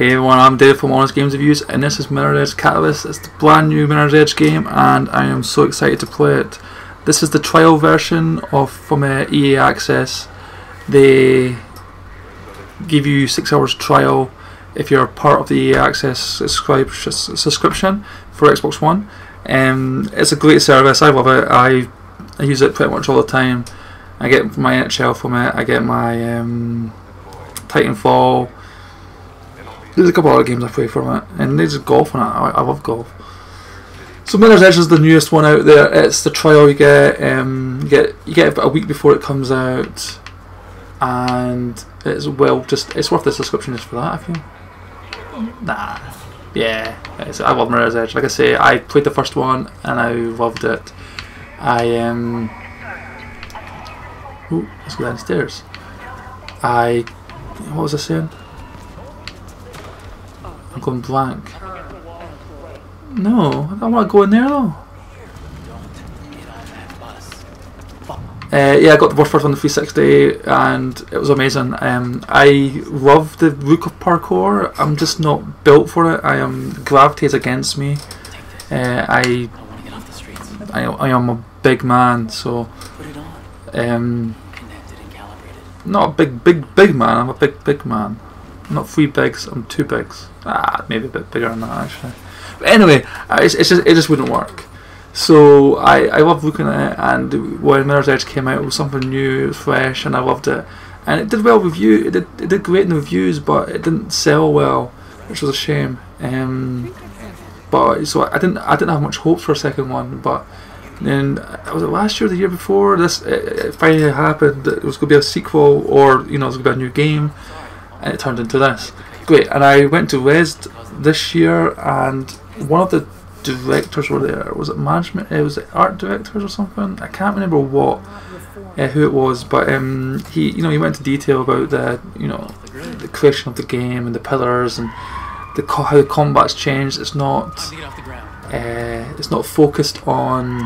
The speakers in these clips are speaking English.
Hey everyone, I'm Dave from Honest Games Reviews and this is Mirror's Edge Catalyst. It's the brand new Mirror's Edge game and I am so excited to play it. This is the trial version of from uh, EA Access. They give you 6 hours trial if you're part of the EA Access subscription for Xbox One. Um, it's a great service, I love it. I, I use it pretty much all the time. I get my NHL from it, I get my um, Titanfall. There's a couple other games I play from it, and there's golf on it. I, I love golf. So Mirror's Edge is the newest one out there. It's the trial you get. Um, you get you get a week before it comes out, and it's well just it's worth the subscription just for that. I feel. Nah, yeah, I love Mirror's Edge. Like I say, I played the first one and I loved it. I um. Ooh, let's go downstairs. I what was I saying? I'm going blank. No, I don't want to go in there though. Uh, yeah, I got the first one on the 360 and it was amazing. Um, I love the look of parkour. I'm just not built for it. I am gravity is against me. Uh, I, I I am a big man, so um, not a big big big man. I'm a big big man. Not three bigs. I'm two bigs. Ah, maybe a bit bigger than that actually. But anyway, it's, it's just it just wouldn't work. So I, I love looking at it, and when Mirror's Edge came out, it was something new, it was fresh, and I loved it. And it did well review. It did, it did great in the reviews, but it didn't sell well, which was a shame. Um, but so I didn't I didn't have much hope for a second one. But then was it last year, the year before? This it, it finally happened. It was going to be a sequel, or you know, it was going to be a new game, and it turned into this. Great. And I went to Rezzed this year, and one of the directors were there. Was it management? It was it art directors or something. I can't remember what uh, who it was, but um, he you know he went into detail about the you know the creation of the game and the pillars and the how the combat's changed. It's not uh, it's not focused on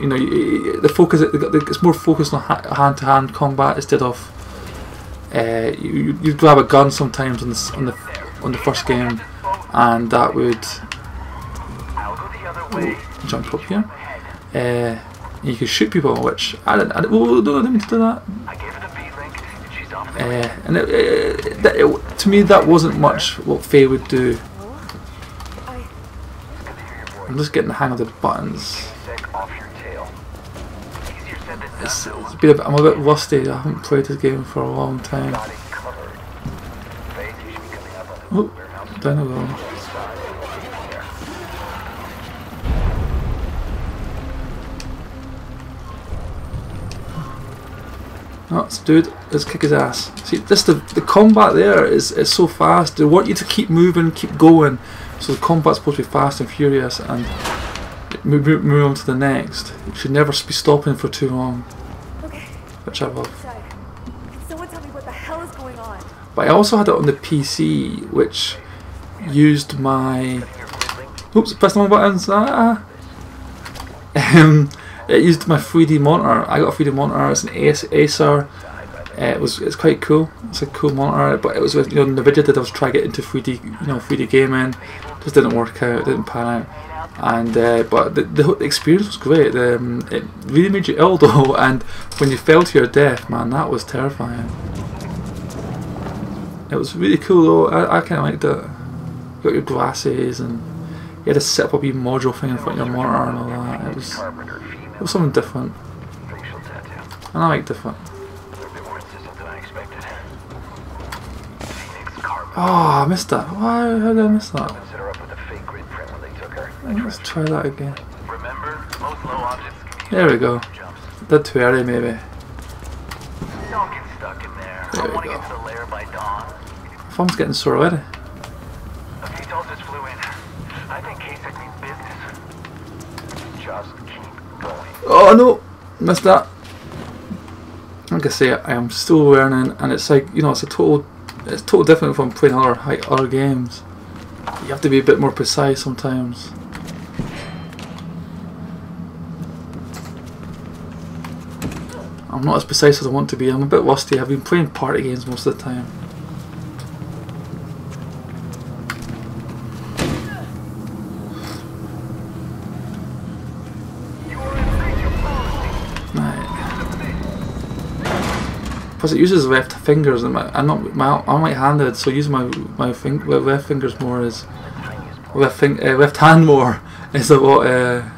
you know the focus. It's more focused on hand to hand combat instead of. Uh, you you grab a gun sometimes on the on the on the first game, and that would jump up here. Uh, you can shoot people, which I didn't. I didn't, well, no, I didn't mean to do that. Uh, and it, it, it, to me, that wasn't much what Faye would do. I'm just getting the hang of the buttons. It's, a bit, I'm a bit rusty. I haven't played this game for a long time. Oh, down I go. That's dude, let's kick his ass. See, this the the combat there is is so fast. They want you to keep moving, keep going. So the combat's supposed to be fast and furious, and move, move on to the next. You should never be stopping for too long. Okay. Which I love. Can someone tell me what the hell is going on? But I also had it on the PC, which used my. Oops, pressed the wrong buttons. Ah. Um, it used my 3D monitor. I got a 3D monitor. It's an Acer. Uh, it was it's quite cool. It's a cool monitor, but it was with you know Nvidia did. I was trying to get into 3D you know 3D gaming, just didn't work out. It didn't pan out. And uh, but the, the experience was great. Um, it really made you ill though, and when you fell to your death, man, that was terrifying. It was really cool though. I, I kind of liked it. You got your glasses and you had to set up a wee module thing in front of your monitor and all that. It was it was something different. And I like different. Oh, I missed that. Why? How did I miss that? Let's mm. try that again. There we go. Did too early, maybe. There we go. Thumb's getting sore already. Oh no! Missed that. Like I say, I am still learning, and it's like you know, it's a total, it's totally different from playing other other games. You have to be a bit more precise sometimes. I'm not as precise as I want to be. I'm a bit rusty. I've been playing party games most of the time. Right. Plus it uses left fingers and my, I'm not my I'm right-handed, so use my my fing, left fingers more is left, uh, left hand more is a lot uh,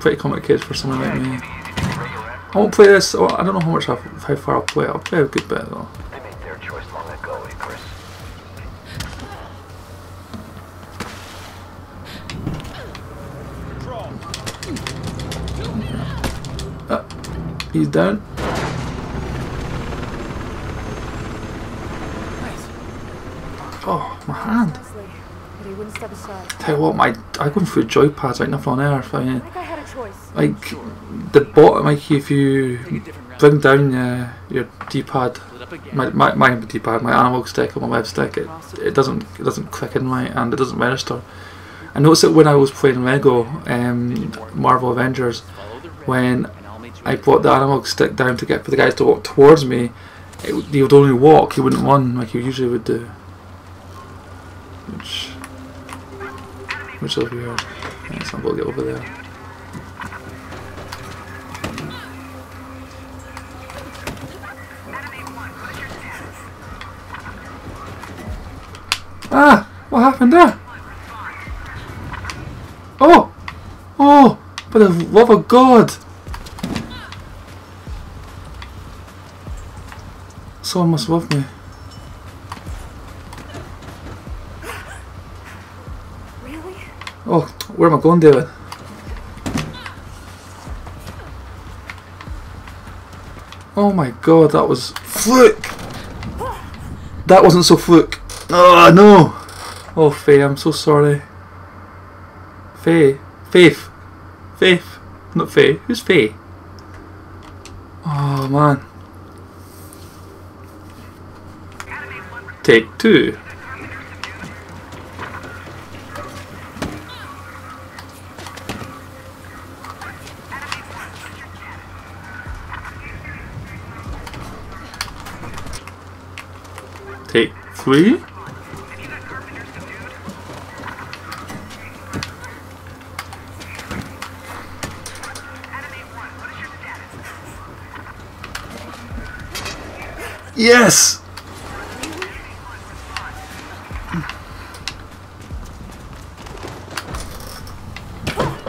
pretty complicated for someone like me. I won't play this. oh, I don't know how much I'll, how far I'll play. I'll play a good bit though. They made their choice long ago, eh, Icarus. Uh, he's down. Oh, my hand. Honestly, wouldn't step aside. Tell you what, my I'm going through joypads like nothing on earth. I mean, Like I had a choice. like the bottom, like if you bring down uh, your D-pad, my my my D-pad, my analog stick or my web stick, it, it doesn't it doesn't click in right and it doesn't register. I noticed it when I was playing Lego um, Marvel Avengers when I brought the analog stick down to get for the guys to walk towards me. It, would- he would only walk; he wouldn't run like he usually would do. Which, which is weird. I'm gonna get over there. Ah! What happened there? Oh! Oh! For the love of God! Someone must love me. Really? Oh, where am I going, David? Oh my god, that was fluke! That wasn't so fluke. Oh no! Oh Faye, I'm so sorry. Faye. Faith. Faith. Not Faye. Who's Faye? Oh man. Take two. Take three. Yes!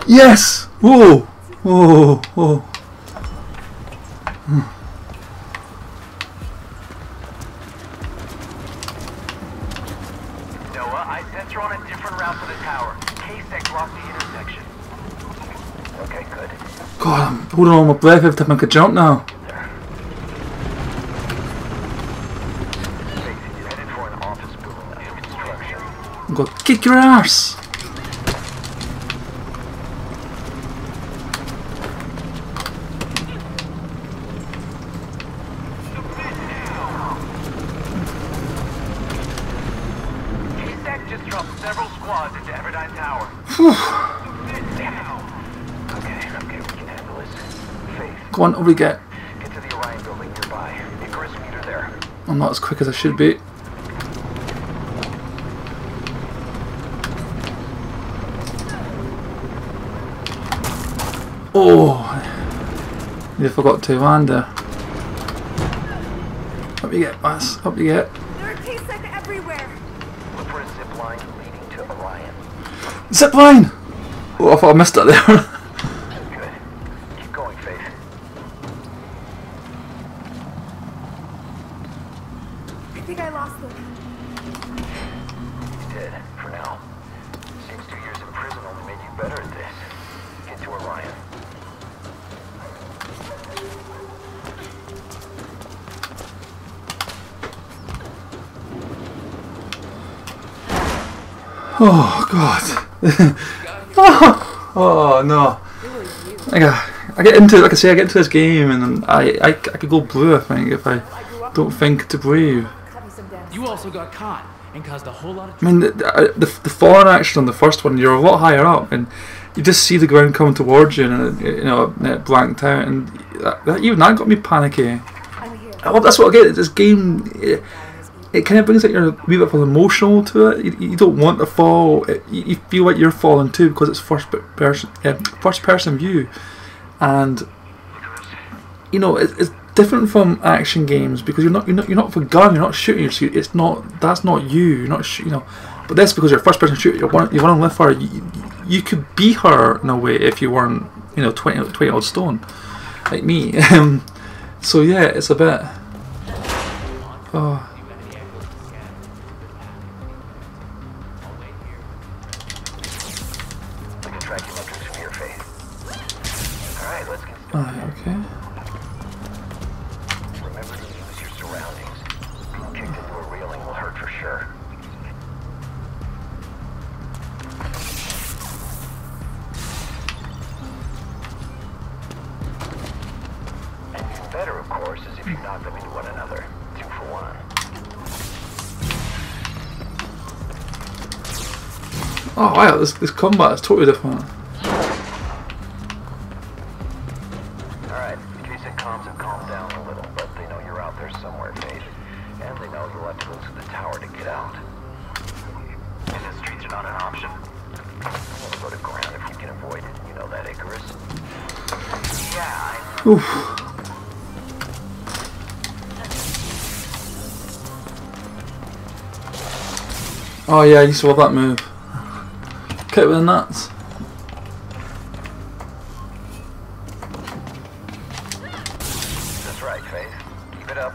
Yes! Whoa! Whoa! Whoa! Noah, I sent her on a different route to the tower. K-Sec blocked the intersection. Okay, good. God, I'm holding on my breath every time I could jump now. Stacy, you're headed for an office building under construction. I'm gonna kick your ass! K-Sec just dropped several squads into Everdine Tower. Okay, okay, we can handle this. Faith, Go on, over you get. get to the Orion building nearby. Icarus, meet her there. I'm not as quick as I should be. Oh! You forgot to land there. Up you get, Bass. Up you get. There are K-Sec everywhere. Look for a zip line leading to Orion. Zip line! Oh, I thought I missed it there. oh, God. oh, oh, no. I got, I get into, like I say, I get into this game and I, I, I could go blue, I think, if I don't think to brave. Cut me some damn You also got caught and caused a whole lot of I mean, the, the, the the falling action on the first one, you're a lot higher up, and you just see the ground coming towards you, and it, you know, it blanked out, and that, that even that got me panicky. I'm here. Oh, that's what I get. This game, it, it kind of brings out your wee bit of emotional to it. You, you don't want to fall. It, you, feel like you're falling too because it's first person, uh, first person view, and you know, it, it's different from action games because you're not you're not you're not with a gun. You're not shooting. You're, shoot- it's not that's not you. You're not sh- you know. But that's because you're first person shooter. You're one, you're running with her. You, you could be her in a way if you weren't you know 20, 20 odd stone like me. Um, so yeah, it's a bit. Oh. Oh wow, this this combat is totally different. Alright, Jason comms have calmed down a little, but they know you're out there somewhere, Faith. And they know you'll have to go to the tower to get out. And the streets are not an option. We'll go to ground if we can avoid it. You know that, Icarus? Yeah, I Oof. Oh yeah, I used to love that move. Kick with the nuts. That's right, Faith. Keep it up.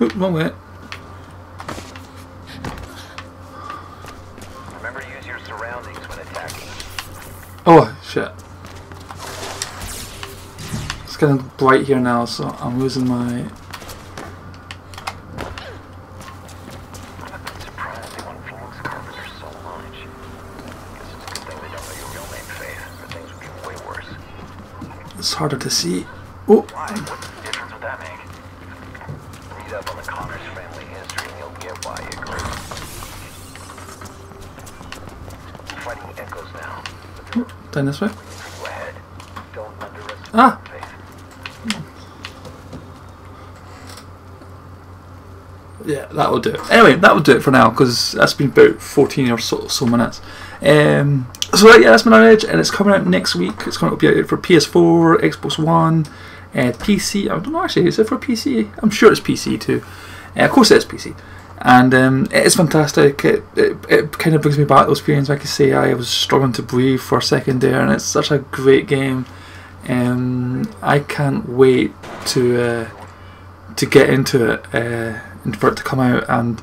Oop, wrong way. Remember to use your surroundings when attacking. Oh shit. It's getting bright here now, so I'm losing my. You agree. Fighting echoes now. down this way. Ah. Yeah, that will do it. Anyway, that will do it for now because that's been about 14 or so, so minutes. Um, so yeah, that's Mirror's Edge, and it's coming out next week. It's going to be out for PS4, Xbox One, uh, PC. I don't know actually, is it for PC? I'm sure it's PC too. Uh, of course, it is PC, and um, it is fantastic. It, it it kind of brings me back those feelings. Like I can say, I was struggling to breathe for a second there, and it's such a great game. Um, I can't wait to. Uh, to get into it uh, and for it to come out and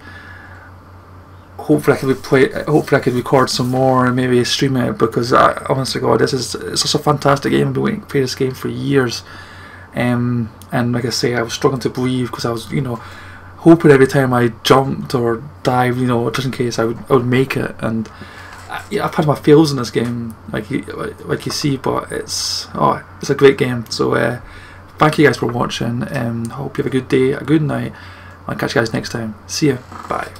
hopefully I can replay hopefully I can record some more and maybe stream it because I, honest to God this is it's such a fantastic game I've been waiting to play this game for years um, and like I say I was struggling to breathe because I was you know hoping every time I jumped or dived you know just in case I would, I would make it and I, yeah, I've had my fails in this game like you, like you see but it's oh it's a great game so uh, thank you guys for watching. Um, hope you have a good day, a good night. I'll catch you guys next time. See ya. Bye.